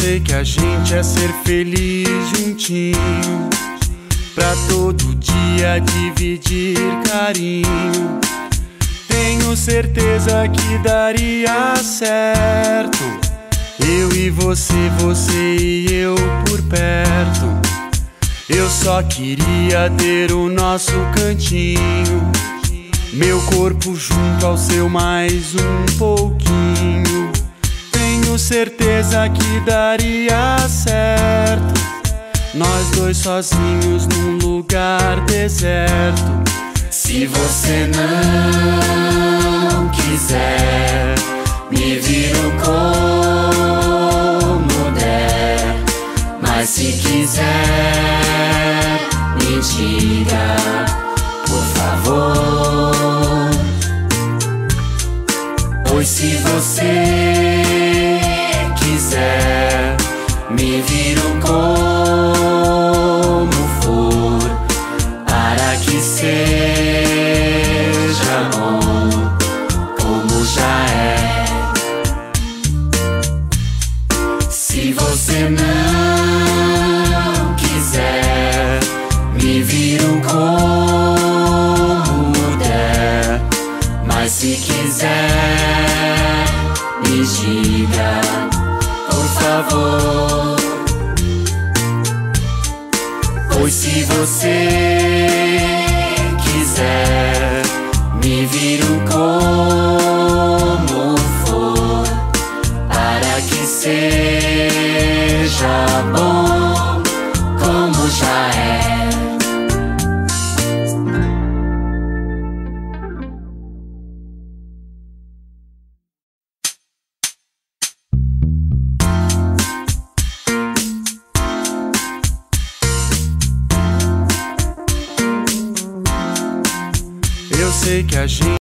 sei que a gente é ser feliz juntinho. Pra todo dia dividir carinho. Tenho certeza que daria certo. Eu e você, você e eu por perto. Eu só queria ter o nosso cantinho. Meu corpo junto ao seu mais um pouquinho. Certeza que daria certo. Nós dois sozinhos num lugar deserto. Se você não quiser, me viro como der. Mas se quiser, me diga, por favor. Pois se você diga, por favor. Pois se você quiser, me viro como for, para que seja bom, Eu sei que a gente